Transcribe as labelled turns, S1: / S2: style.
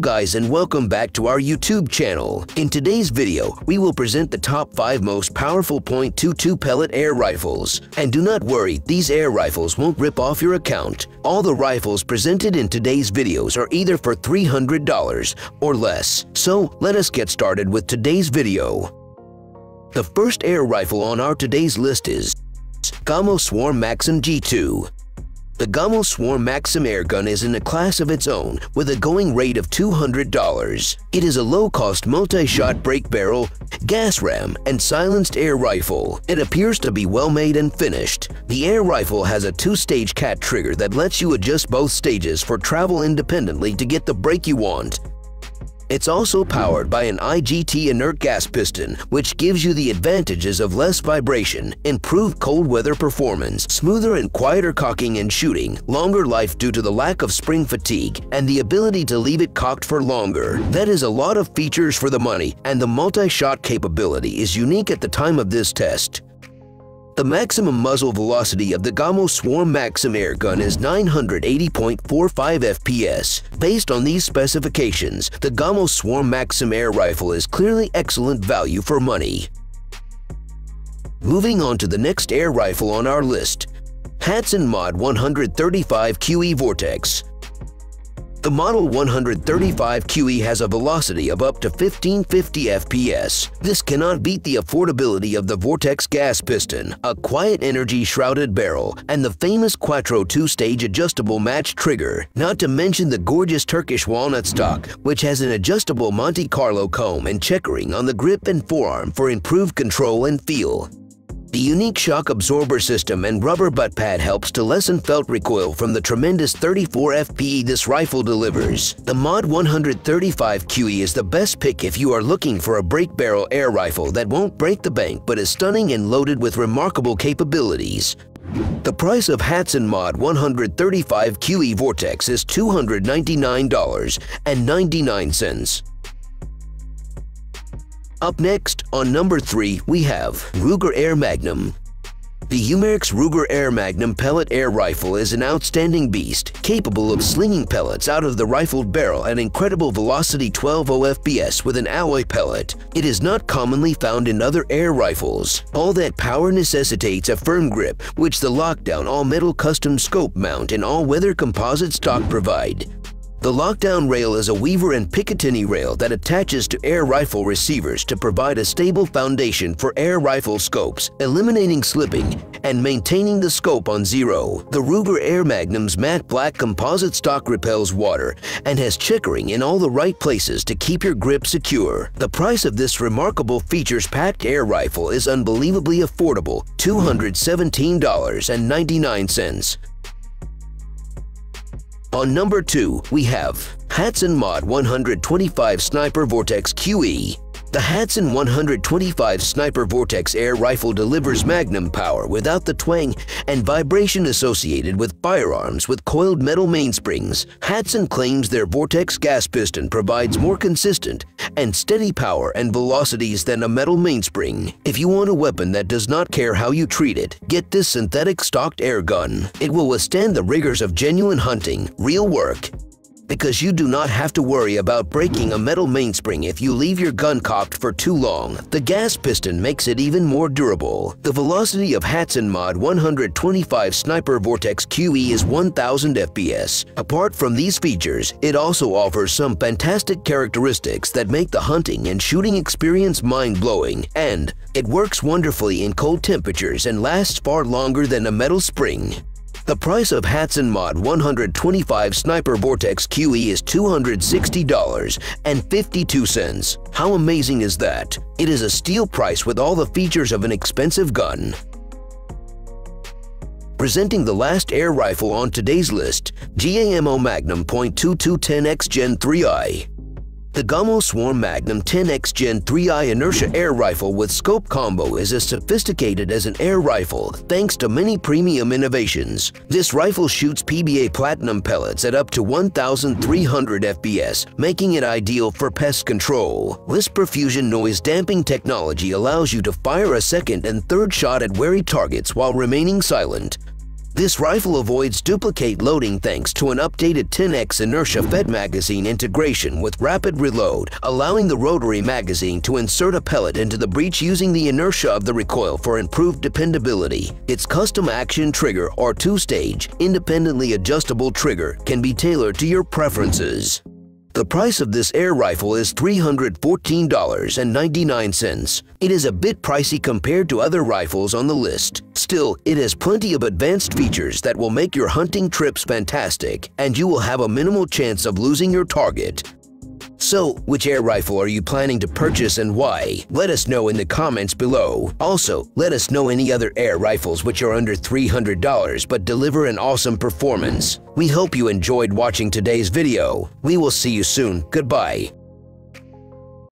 S1: Guys and welcome back to our YouTube channel. In today's video, we will present the top 5 most powerful .22 pellet air rifles. And do not worry, these air rifles won't rip off your account. All the rifles presented in today's videos are either for $300 or less. So let us get started with today's video. The first air rifle on our today's list is Gamo Swarm Maxxim G2. The Gamo Swarm Maxxim airgun is in a class of its own with a going rate of $200. It is a low-cost multi-shot break barrel, gas ram, and silenced air rifle. It appears to be well made and finished. The air rifle has a two-stage cat trigger that lets you adjust both stages for travel independently to get the break you want. It's also powered by an IGT inert gas piston, which gives you the advantages of less vibration, improved cold weather performance, smoother and quieter cocking and shooting, longer life due to the lack of spring fatigue, and the ability to leave it cocked for longer. That is a lot of features for the money, and the multi-shot capability is unique at the time of this test. The maximum muzzle velocity of the Gamo Swarm Maxxim airgun is 980.45 FPS. Based on these specifications, the Gamo Swarm Maxxim air rifle is clearly excellent value for money. Moving on to the next air rifle on our list, Hatsan Mod 135 QE Vortex. The Model 135 QE has a velocity of up to 1550 FPS. This cannot beat the affordability of the Vortex gas piston, a quiet energy shrouded barrel, and the famous Quattro two-stage adjustable match trigger, not to mention the gorgeous Turkish walnut stock, which has an adjustable Monte Carlo comb and checkering on the grip and forearm for improved control and feel. The unique shock absorber system and rubber butt pad helps to lessen felt recoil from the tremendous 34 FPE this rifle delivers. The Mod 135 QE is the best pick if you are looking for a break barrel air rifle that won't break the bank but is stunning and loaded with remarkable capabilities. The price of Hatsan Mod 135 QE Vortex is $299.99. Up next, on number 3, we have Ruger Air Magnum. The Umarex Ruger Air Magnum pellet air rifle is an outstanding beast, capable of slinging pellets out of the rifled barrel at incredible velocity 12 OFBS with an alloy pellet. It is not commonly found in other air rifles. All that power necessitates a firm grip, which the Lockdown all-metal custom scope mount and all-weather composite stock provide. The lockdown rail is a Weaver and Picatinny rail that attaches to air rifle receivers to provide a stable foundation for air rifle scopes, eliminating slipping and maintaining the scope on zero. The Ruger Air Magnum's matte black composite stock repels water and has checkering in all the right places to keep your grip secure. The price of this remarkable features-packed air rifle is unbelievably affordable, $217.99. On number 2, we have Hatsan Mod 125 Sniper Vortex QE. The Hatsan 125 Sniper Vortex air rifle delivers magnum power without the twang and vibration associated with firearms with coiled metal mainsprings. Hatsan claims their Vortex gas piston provides more consistent and steady power and velocities than a metal mainspring. If you want a weapon that does not care how you treat it, get this synthetic stocked air gun. It will withstand the rigors of genuine hunting, real work, because you do not have to worry about breaking a metal mainspring if you leave your gun cocked for too long. The gas piston makes it even more durable. The velocity of Hatsan Mod 125 Sniper Vortex QE is 1000 FPS. Apart from these features, it also offers some fantastic characteristics that make the hunting and shooting experience mind-blowing, and it works wonderfully in cold temperatures and lasts far longer than a metal spring. The price of Hatsan Mod 125 Sniper Vortex QE is $260.52. How amazing is that? It is a steal price with all the features of an expensive gun. Presenting the last air rifle on today's list, GAMO Magnum .2210X Gen 3i. The Gamo Swarm Magnum 10X Gen 3i inertia air rifle with scope combo is as sophisticated as an air rifle thanks to many premium innovations. This rifle shoots PBA Platinum pellets at up to 1,300 FPS, making it ideal for pest control. Whisper Fusion noise damping technology allows you to fire a second and third shot at wary targets while remaining silent. This rifle avoids duplicate loading thanks to an updated 10x inertia fed magazine integration with rapid reload, allowing the rotary magazine to insert a pellet into the breech using the inertia of the recoil for improved dependability. Its custom action trigger or two-stage, independently adjustable trigger can be tailored to your preferences. The price of this air rifle is $314.99. It is a bit pricey compared to other rifles on the list. Still, it has plenty of advanced features that will make your hunting trips fantastic, and you will have a minimal chance of losing your target. So, which air rifle are you planning to purchase and why? Let us know in the comments below. Also, let us know any other air rifles which are under $300 but deliver an awesome performance. We hope you enjoyed watching today's video. We will see you soon. Goodbye.